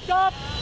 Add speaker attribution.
Speaker 1: stop, t o
Speaker 2: p